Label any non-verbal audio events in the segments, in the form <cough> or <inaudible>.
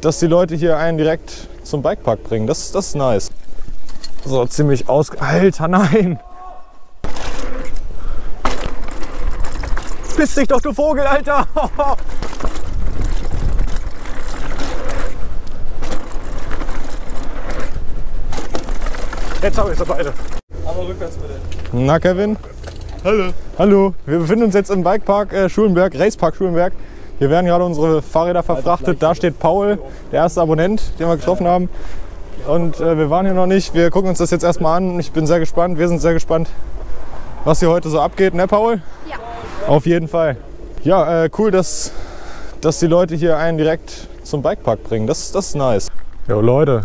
dass die Leute hier einen direkt zum Bikepark bringen. Das, das ist nice. So, ziemlich aus... Alter, nein! Piss dich doch, du Vogel, Alter! Jetzt habe ich sie beide. Aber rückwärts bitte. Na, Kevin? Hallo. Hallo, wir befinden uns jetzt im Bikepark äh, Schulenberg, Racepark Schulenberg. Hier werden gerade unsere Fahrräder verfrachtet. Da steht Paul, der erste Abonnent, den wir getroffen haben. Und äh, wir waren hier noch nicht. Wir gucken uns das jetzt erstmal an. Ich bin sehr gespannt. Wir sind sehr gespannt, was hier heute so abgeht, ne, Paul? Ja. Auf jeden Fall. Ja, äh, cool, dass, dass die Leute hier einen direkt zum Bikepark bringen. Das, das ist nice. Jo, Leute.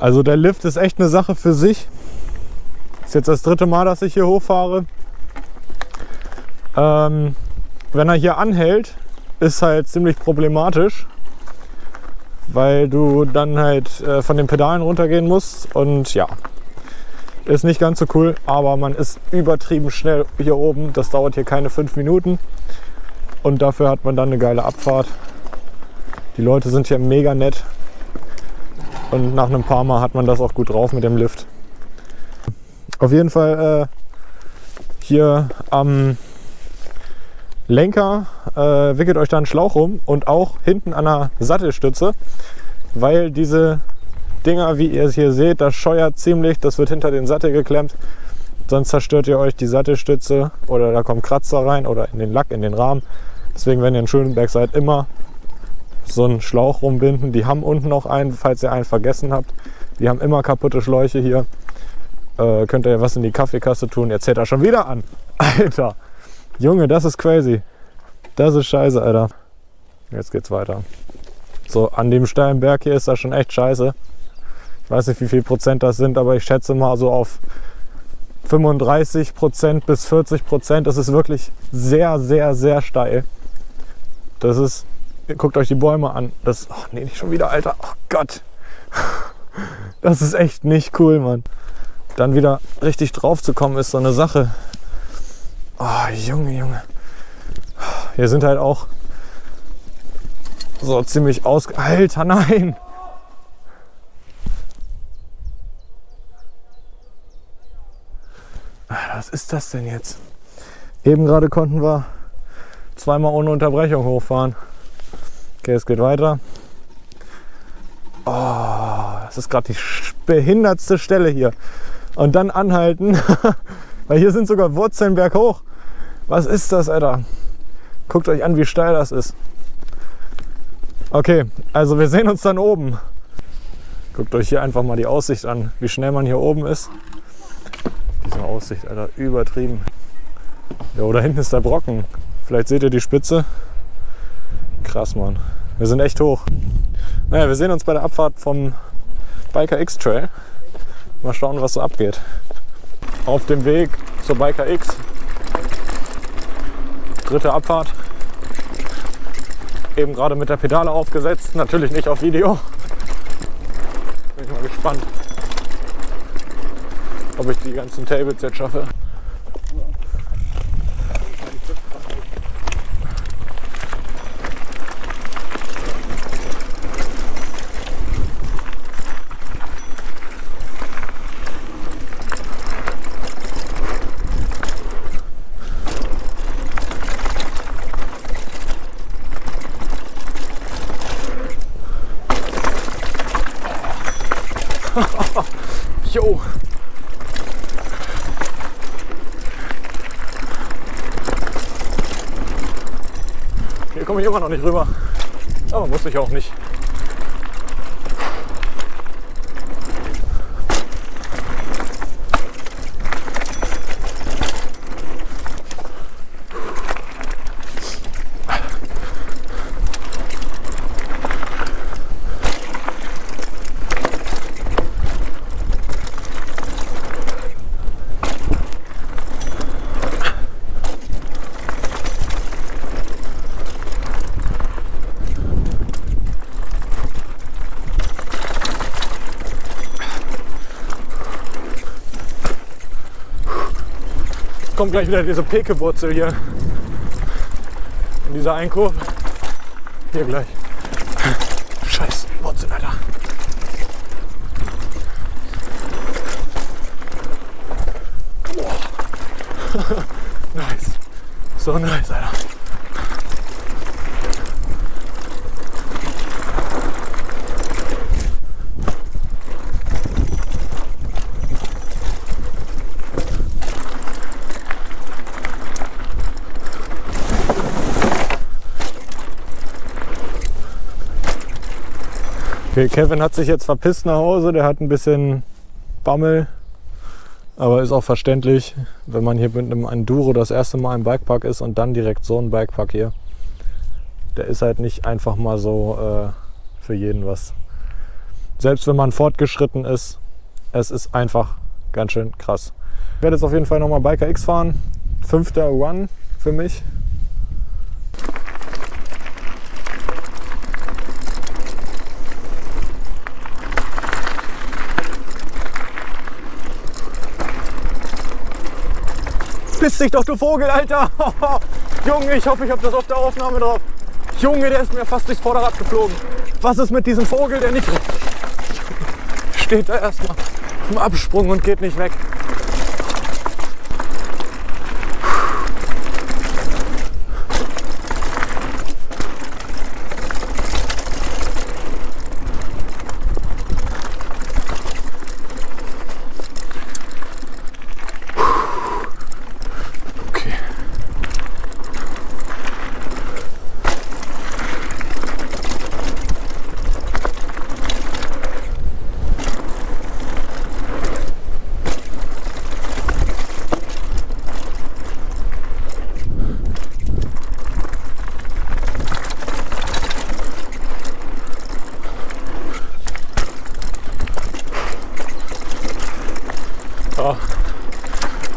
Also der Lift ist echt eine Sache für sich. Ist jetzt das dritte Mal, dass ich hier hochfahre. Ähm, wenn er hier anhält, ist halt ziemlich problematisch, weil du dann halt äh, von den Pedalen runtergehen musst und ja, ist nicht ganz so cool, aber man ist übertrieben schnell hier oben. Das dauert hier keine fünf Minuten und dafür hat man dann eine geile Abfahrt. Die Leute sind hier mega nett und nach einem paar Mal hat man das auch gut drauf mit dem Lift. Auf jeden Fall äh, hier am Lenker äh, wickelt euch da einen Schlauch rum und auch hinten an der Sattelstütze, weil diese Dinger, wie ihr es hier seht, das scheuert ziemlich, das wird hinter den Sattel geklemmt. Sonst zerstört ihr euch die Sattelstütze oder da kommen Kratzer rein oder in den Lack, in den Rahmen. Deswegen, wenn ihr in Schönenberg seid, immer so einen Schlauch rumbinden. Die haben unten noch einen, falls ihr einen vergessen habt. Die haben immer kaputte Schläuche hier. Äh, könnt ihr was in die Kaffeekasse tun. Jetzt zählt er schon wieder an. <laughs> Alter. Junge, das ist crazy. Das ist scheiße, Alter. Jetzt geht's weiter. So, an dem steilen Berg hier ist das schon echt scheiße. Ich weiß nicht, wie viel Prozent das sind, aber ich schätze mal so auf 35 Prozent bis 40 Prozent. Das ist wirklich sehr, sehr, sehr steil. Das ist, guckt euch die Bäume an. Das, oh nee, nicht schon wieder, Alter. Oh Gott. Das ist echt nicht cool, Mann. Dann wieder richtig drauf zu kommen, ist so eine Sache. Oh, Junge, Junge. Hier sind halt auch so ziemlich aus... Alter, nein! Was ist das denn jetzt? Eben gerade konnten wir zweimal ohne Unterbrechung hochfahren. Okay, es geht weiter. Oh, das ist gerade die behindertste Stelle hier. Und dann anhalten, <laughs> weil hier sind sogar Wurzeln berghoch. Was ist das, Alter? Guckt euch an, wie steil das ist. Okay, also wir sehen uns dann oben. Guckt euch hier einfach mal die Aussicht an, wie schnell man hier oben ist. Diese Aussicht, Alter, übertrieben. Ja, da hinten ist der Brocken. Vielleicht seht ihr die Spitze. Krass, Mann. Wir sind echt hoch. Naja, wir sehen uns bei der Abfahrt vom Biker X Trail. Mal schauen, was so abgeht. Auf dem Weg zur Biker X. Dritte Abfahrt. Eben gerade mit der Pedale aufgesetzt. Natürlich nicht auf Video. Bin ich mal gespannt, ob ich die ganzen Tables jetzt schaffe. Jo. Hier komme ich immer noch nicht rüber. Aber muss ich auch nicht. Kommt gleich wieder diese Pekewurzel hier in dieser Einkurve. Hier gleich. Scheiß Wurzel, Alter. Boah. <laughs> nice. So nice, Alter. Okay, Kevin hat sich jetzt verpisst nach Hause. Der hat ein bisschen Bammel. Aber ist auch verständlich, wenn man hier mit einem Enduro das erste Mal im Bikepark ist und dann direkt so ein Bikepark hier. Der ist halt nicht einfach mal so äh, für jeden was. Selbst wenn man fortgeschritten ist, es ist einfach ganz schön krass. Ich werde jetzt auf jeden Fall nochmal Biker X fahren. Fünfter Run für mich. Piss dich doch, du Vogel, Alter! <laughs> Junge, ich hoffe, ich habe das auf der Aufnahme drauf. Junge, der ist mir fast durchs Vorderrad geflogen. Was ist mit diesem Vogel, der nicht <laughs> steht da erstmal im Absprung und geht nicht weg?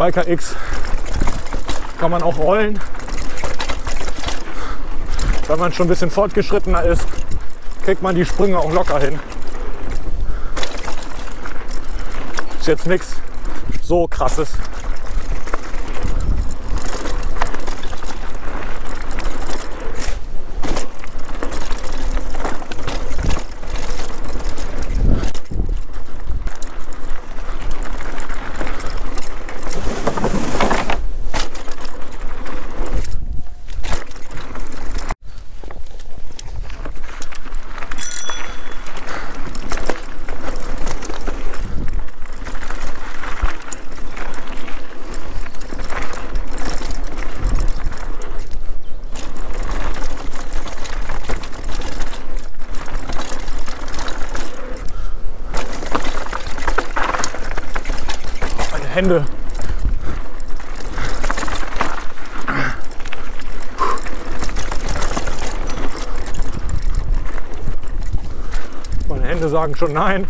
Biker X kann man auch rollen. Wenn man schon ein bisschen fortgeschrittener ist, kriegt man die Sprünge auch locker hin. Ist jetzt nichts so krasses. Meine Hände. Meine Hände sagen schon nein.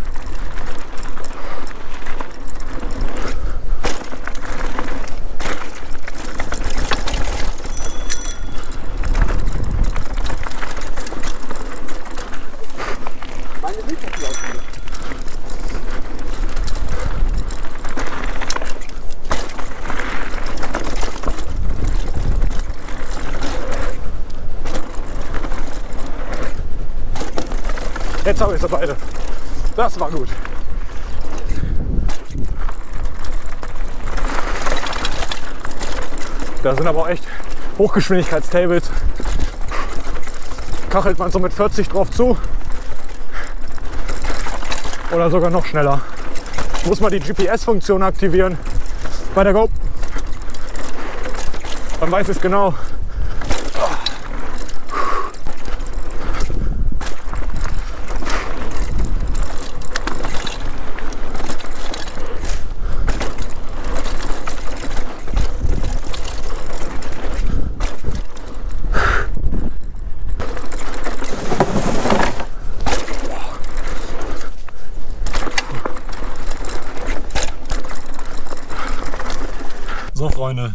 Jetzt habe ich sie beide. Das war gut. Da sind aber auch echt Hochgeschwindigkeitstables. Kachelt man so mit 40 drauf zu. Oder sogar noch schneller. Muss man die GPS-Funktion aktivieren bei der Go. Dann weiß es genau. So, Freunde.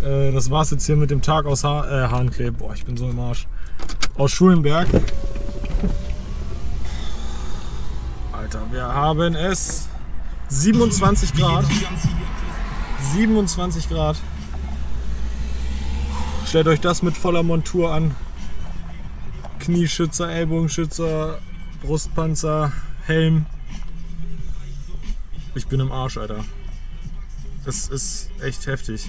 Äh, das war's jetzt hier mit dem Tag aus ha äh, Hahnkleeb. Boah, ich bin so im Arsch. Aus Schulenberg. Alter, wir haben es 27 Grad. 27 Grad. Stellt euch das mit voller Montur an. Knieschützer, Ellbogenschützer, Brustpanzer, Helm. Ich bin im Arsch, Alter. Das ist echt heftig.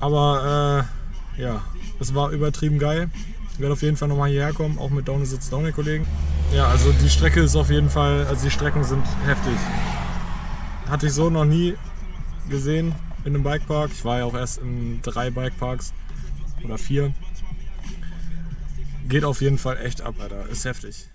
Aber äh, ja, es war übertrieben geil. Ich werde auf jeden Fall nochmal hierher kommen, auch mit Down Sitz Down Kollegen. Ja, also die Strecke ist auf jeden Fall, also die Strecken sind heftig. Hatte ich so noch nie gesehen in einem Bikepark. Ich war ja auch erst in drei Bikeparks oder vier. Geht auf jeden Fall echt ab, Alter. Ist heftig.